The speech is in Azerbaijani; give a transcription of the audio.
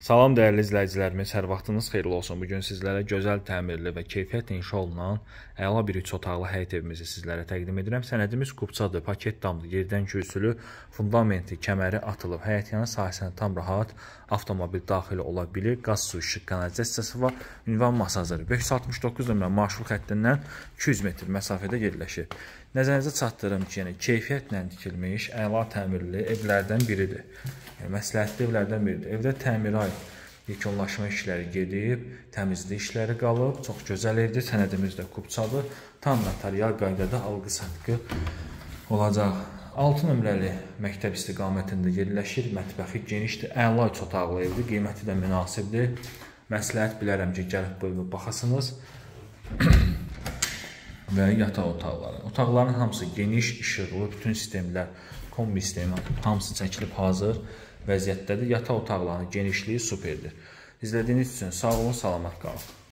Salam dəyərli izləyicilərimiz, hər vaxtınız xeyirli olsun. Bu gün sizlərə gözəl təmirli və keyfiyyətlə inşa olunan əla bir 3 otaqlı həyət evimizi sizlərə təqdim edirəm. Sənədimiz kubçadır, paket damdır, yerdən kürsülü, fundamenti, kəməri atılıb. Həyətyanı sahəsinə tam rahat avtomobil daxil ola bilir. Qaz su işıq kanalizasiyası var. Ünvan masajları 569 nömrə marşrut xəttindən 200 metr məsafədə yerləşir. Nəzərinizə çatdırım ki, yəni keyfiyyətlə tikilmiş əla təmirli evlərdən biridir. Yəni məsləhətli evlərdən biridir. Evdə təmirə aid yekunlaşma işləri gedib, təmizlik işləri qalıb. Çox gözəl evdir. Sənədimiz də kubçadır. Tam notarial qaydada alqı-satqı olacaq. 6 nömrəli məktəb istiqamətində yerləşir. Mətbəxi genişdir. Əla üç otaqlı evdir. Qiyməti də münasibdir. Məsləhət bilərəm ki, gəlib bu evə baxasınız. və yataq otaqları. Otaqların hamısı geniş, işıqlı, bütün sistemlər, kombi sistemi hamısı çəkilib hazır vəziyyətdədir. Yataq otaqlarının genişliyi superdir. İzlədiyiniz üçün sağ olun, salamat qalın.